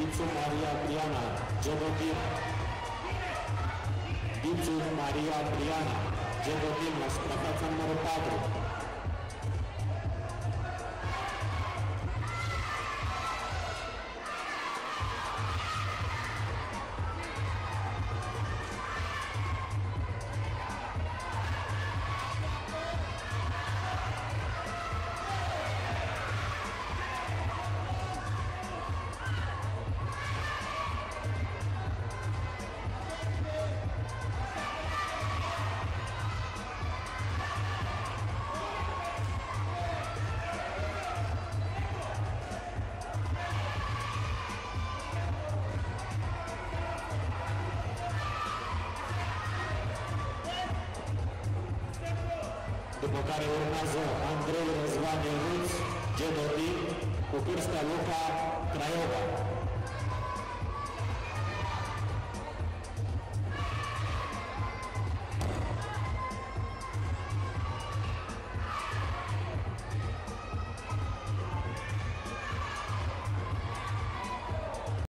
Dițu Maria Priana, Gedotin. Dițu Maria Priana, Gedotin, la suprafața numărul 4. După care urmează Andrei Răzvan Ionuț, Gedotin, cu Cârstea Luca, Craiova.